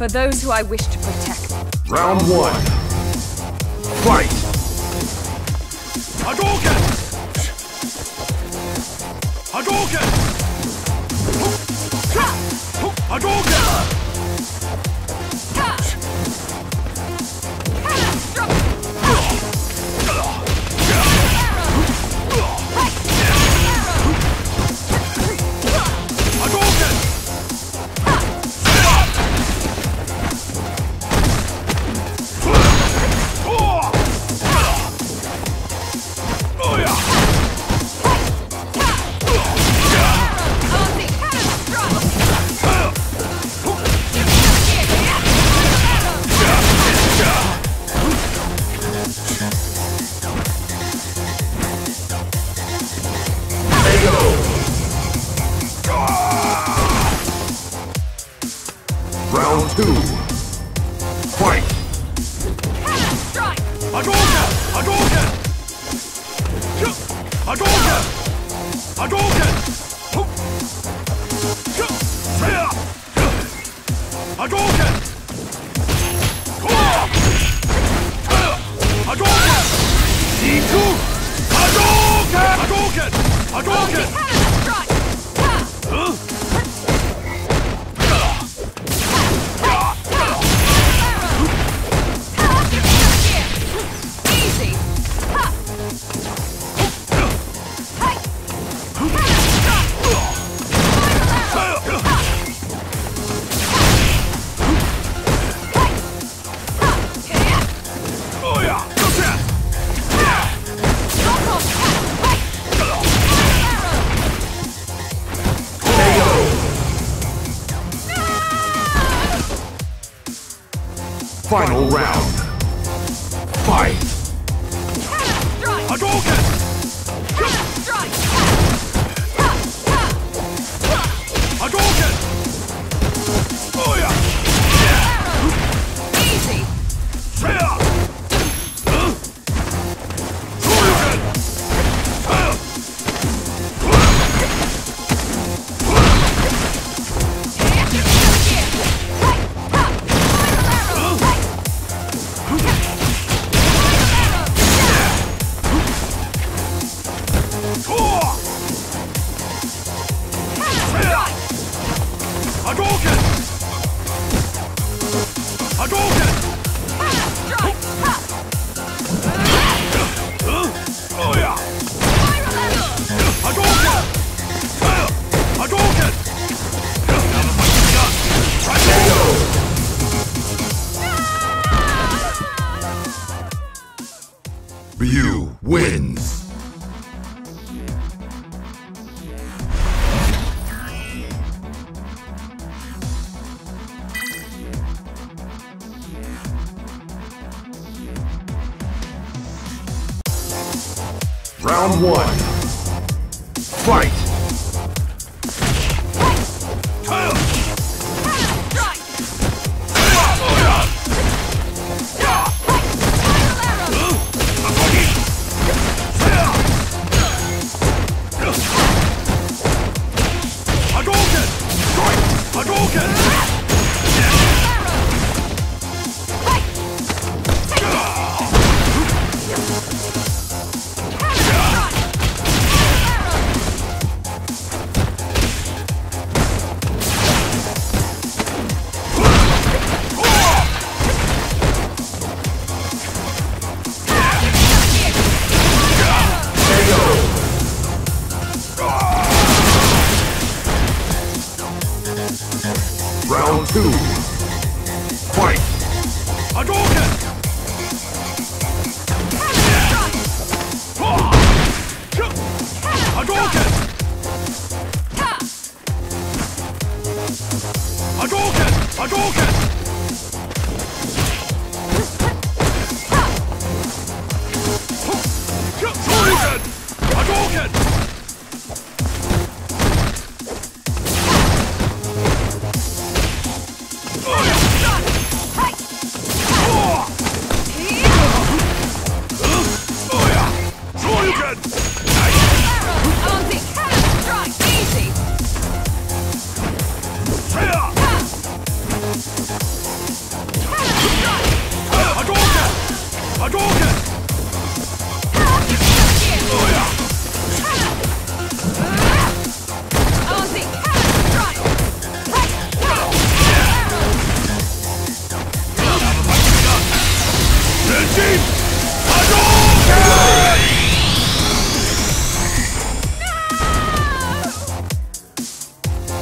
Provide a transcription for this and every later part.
for those who I wish to protect. Round one. Fight! Hadouken! Hadouken! Hadouken! Hadouken!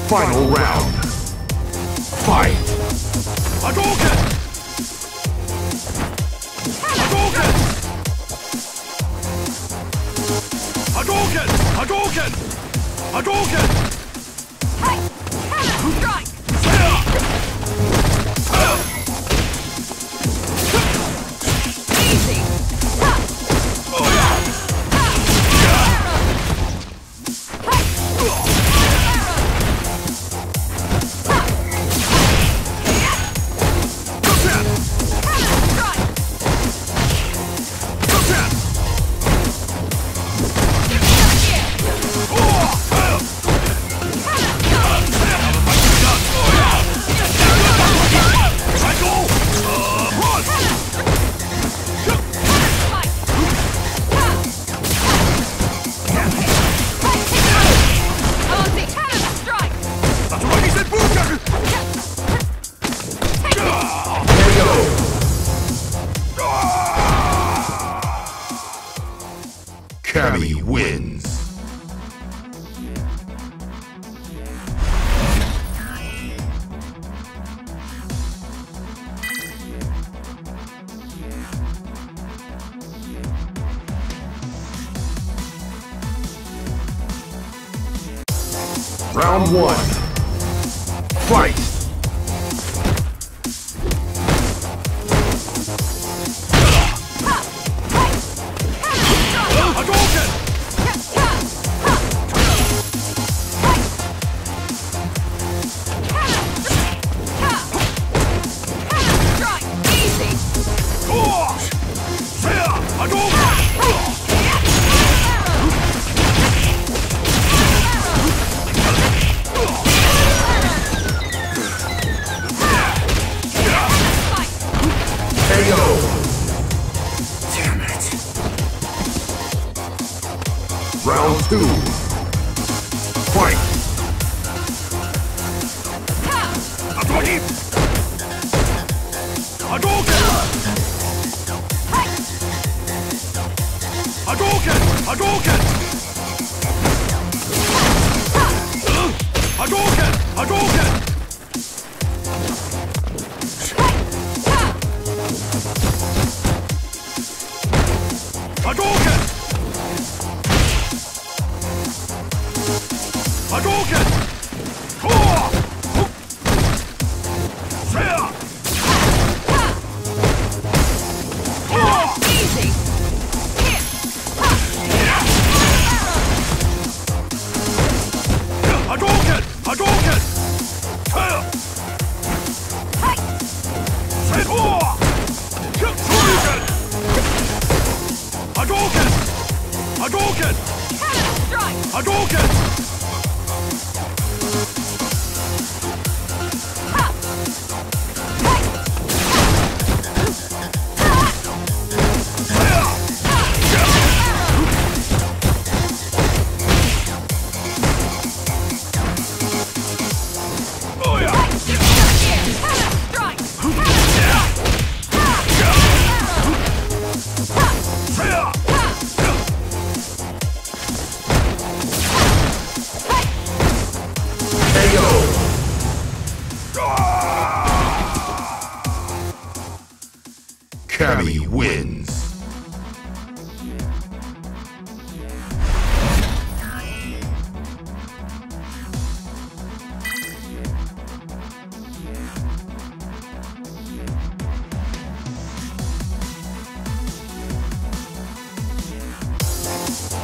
Final round. Fight! Hadouken! Hadouken! Hadouken! Hadouken! Hadouken! Round two. Fight! Hadouken! Hadouken! Hadouken! Hadouken! Hadouken! Hadouken!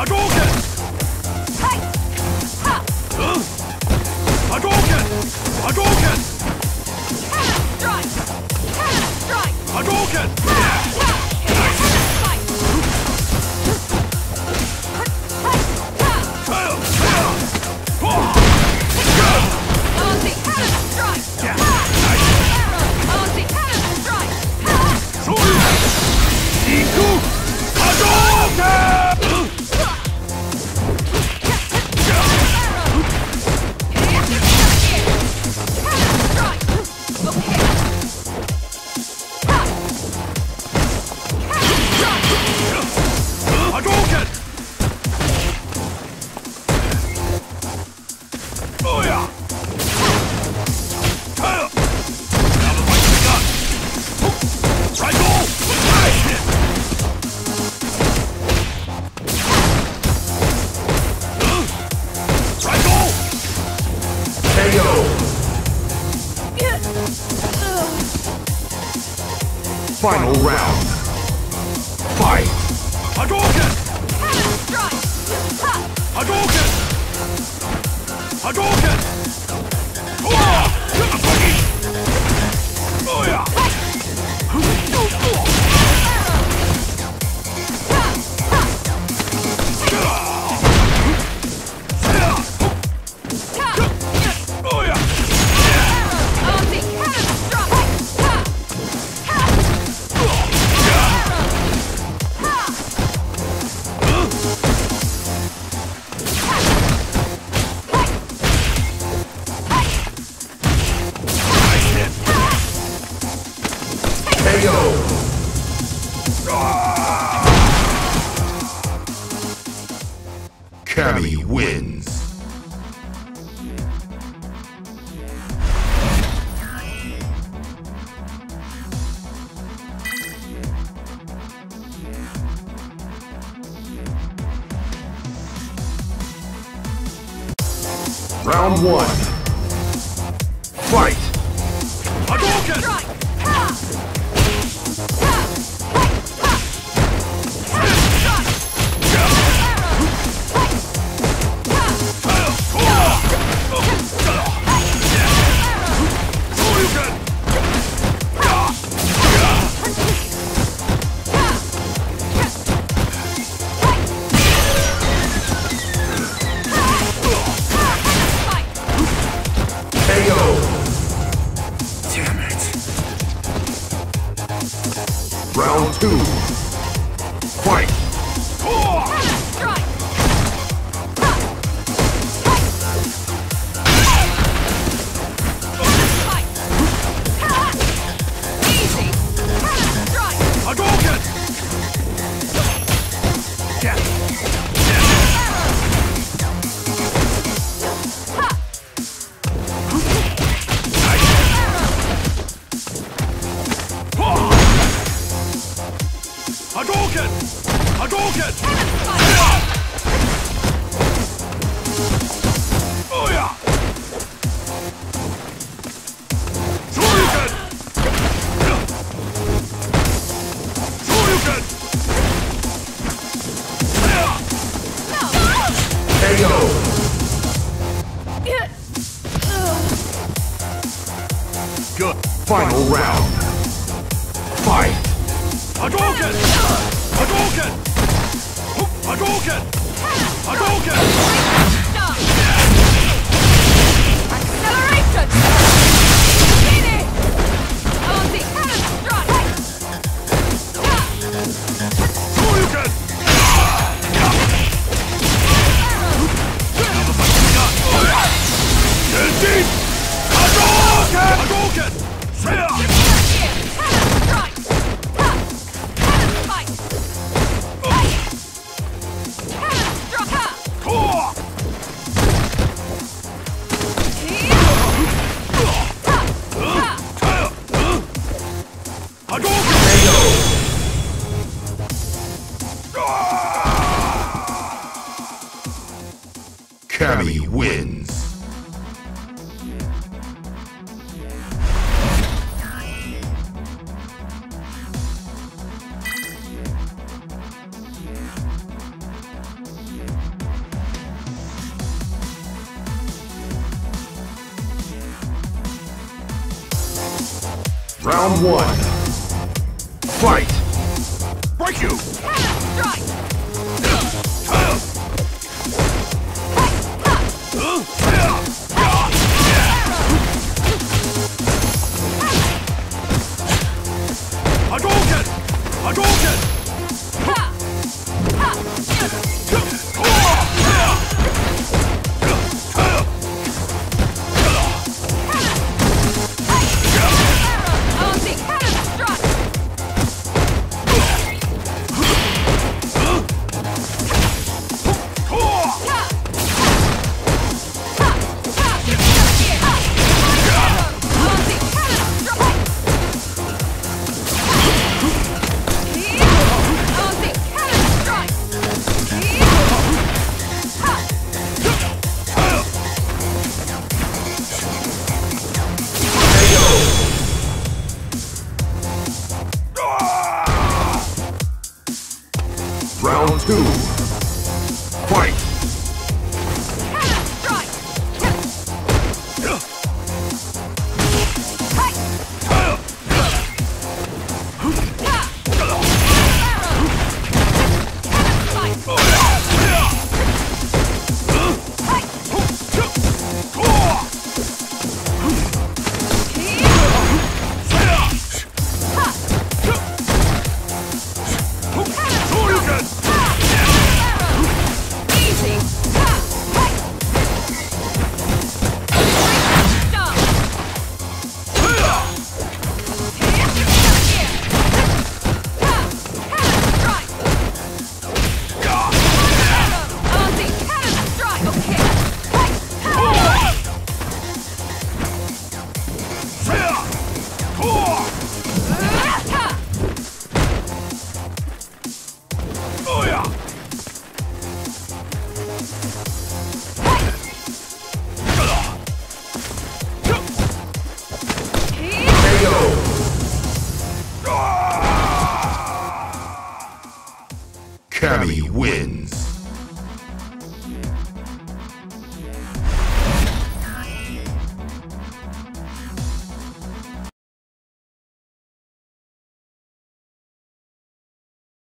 打中 down. Fight! Hadouken! Hammer strike! Hadouken! Hadouken! Booyah! Booyah! Cammy wins. Round one.